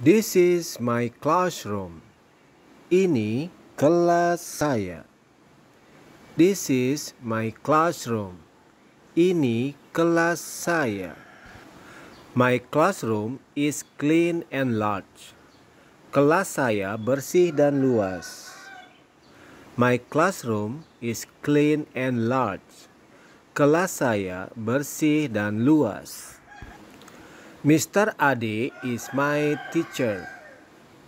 This is my classroom. Ini kelas saya. This is my classroom. Ini kelas saya. My classroom is clean and large. Kelas saya bersih dan luas. My classroom is clean and large. Kelas saya bersih dan luas. Mr. Ade is my teacher.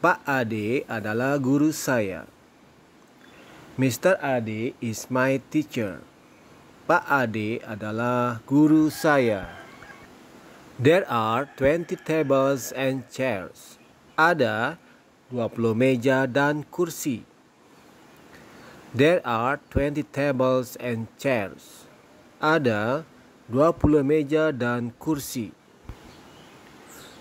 Pak Ade adalah guru saya. Mr. Ade is my teacher. Pak Ade adalah guru saya. There are 20 tables and chairs. Ada 20 meja dan kursi. There are 20 tables and chairs. Ada 20 meja dan kursi.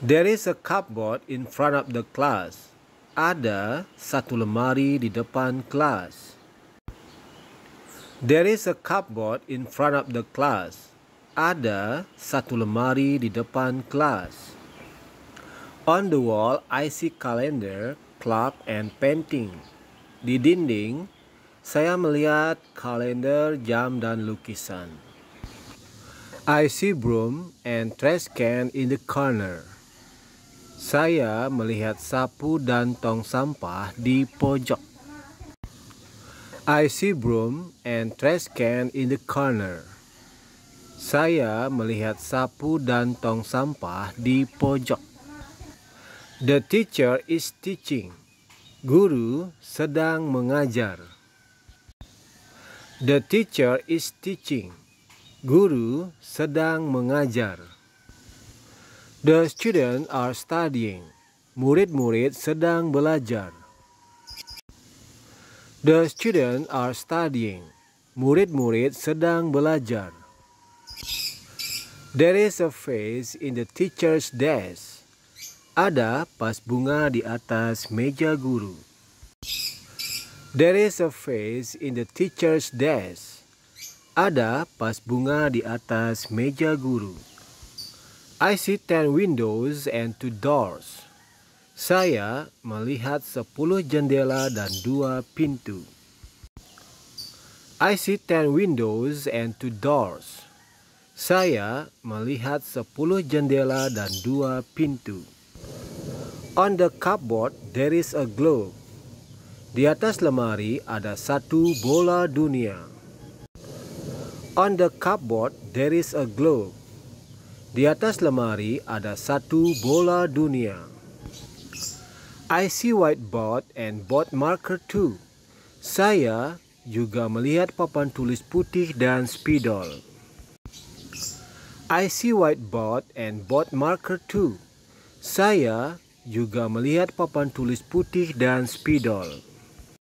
There is a cupboard in front of the class. Ada satu lemari di depan kelas. There is a cupboard in front of the class. Ada satu lemari di depan kelas. On the wall, I see calendar, clock, and painting. Di dinding, saya melihat kalender, jam, dan lukisan. I see broom and trash can in the corner. Saya melihat sapu dan tong sampah di pojok. I see broom and trash can in the corner. Saya melihat sapu dan tong sampah di pojok. The teacher is teaching. Guru sedang mengajar. The teacher is teaching. Guru sedang mengajar. The students are studying. Murid-murid sedang belajar. The students are studying. Murid-murid sedang belajar. There is a vase in the teacher's desk. Ada pas bunga di atas meja guru. There is a vase in the teacher's desk. Ada pas bunga di atas meja guru. I see ten windows and two doors. Saya melihat sepuluh jendela dan dua pintu. I see ten windows and two doors. Saya melihat sepuluh jendela dan dua pintu. On the cupboard there is a globe. Di atas lemari ada satu bola dunia. On the cupboard there is a globe. Di atas lemari ada satu bola dunia. I see whiteboard and board marker too. Saya juga melihat papan tulis putih dan spidol. I see whiteboard and board marker too. Saya juga melihat papan tulis putih dan spidol.